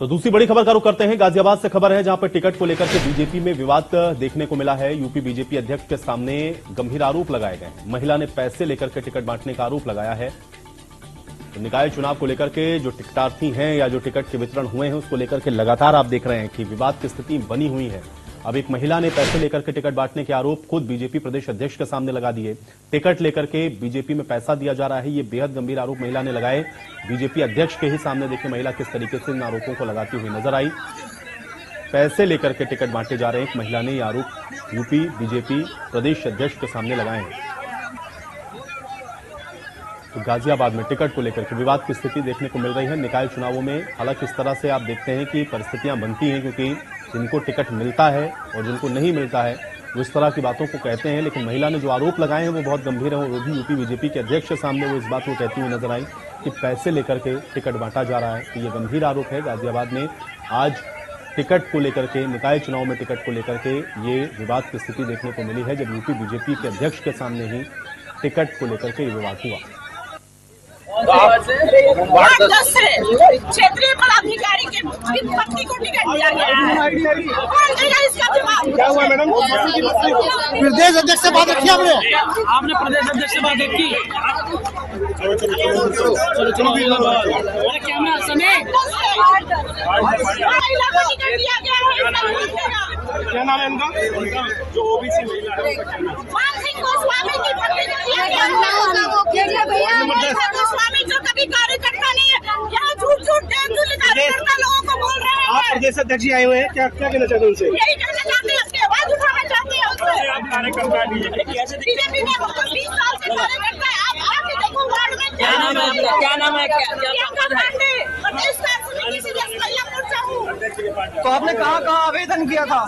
तो दूसरी बड़ी खबर का रुख करते हैं। गाजियाबाद से खबर है, जहाँ पर टिकट को लेकर के बीजेपी में विवाद देखने को मिला है। यूपी बीजेपी अध्यक्ष के सामने गंभीर आरोप लगाए गए महिला ने पैसे लेकर के टिकट बांटने का आरोप लगाया है। तो निकाय चुनाव को लेकर के जो टिकटार्थी हैं या जो टिकट के वितरण हुए हैं, उसको लेकर के लगातार आप देख रहे हैं कि विवाद की स्थिति बनी हुई है। अब एक महिला ने पैसे लेकर के टिकट बांटने के आरोप खुद बीजेपी प्रदेश अध्यक्ष के सामने लगा दिए। टिकट लेकर के बीजेपी में पैसा दिया जा रहा है, ये बेहद गंभीर आरोप महिला ने लगाए। बीजेपी अध्यक्ष के ही सामने देखिए महिला किस तरीके से इन आरोपों को लगाती हुई नज़र आई। पैसे लेकर के टिकट बांटे जा रहे हैं, एक महिला ने ये आरोप यूपी, बीजेपी प्रदेश अध्यक्ष के सामने लगाए हैं। तो गाजियाबाद में टिकट को लेकर के विवाद की स्थिति देखने को मिल रही है। निकाय चुनावों में हालाँकि इस तरह से आप देखते हैं कि परिस्थितियाँ बनती हैं क्योंकि जिनको टिकट मिलता है और जिनको नहीं मिलता है वो इस तरह की बातों को कहते हैं लेकिन महिला ने जो आरोप लगाए हैं वो बहुत गंभीर है वो भी यूपी बीजेपी के अध्यक्ष के सामने वो इस बात को कहती हुई नज़र आई कि पैसे लेकर के टिकट बांटा जा रहा है। तो ये गंभीर आरोप है। गाजियाबाद में आज टिकट को लेकर के निकाय चुनाव में टिकट को लेकर के ये विवाद की स्थिति देखने को मिली है जब यूपी बीजेपी के अध्यक्ष के सामने ही टिकट को लेकर के ये विवाद हुआ। से क्षेत्रीय पदाधिकारी पत्नी को टिकट दिया गया। है कौन देगा इसका जवाब क्या हुआ मैडम? प्रदेश अध्यक्ष से बात रखी आपने? आपने प्रदेश अध्यक्ष से बात की अरे कैमरा समय महिला को टिकट दिया गया है इसका जवाब। क्या नाम है इनका? जो ओबीसी महिला है मान सिंह गोस्वामी की पत्नी को दिया गया है मान गोस्वामी जो कभी कार्यकर्ता नहीं है यहाँ झूठ झूठ दे झूठ कार्यकर्ता लोगों को बोल रहे आप हैं प्रदेश अध्यक्ष जी आए हुए हैं क्या क्या कहना चाहते हैं उनसे? यही कहना चाहते हैं अपनी आवाज़ उठाना चाहते हैं उससे आप कार्यकर्ता है बीजेपी बीजेपी में बहुत बीस साल से कार्यकर्ता है आप आके देखो वार्ड में क्या नाम है आपका? क्या नाम है? हूँ तो आपने कहाँ कहाँ आवेदन किया था?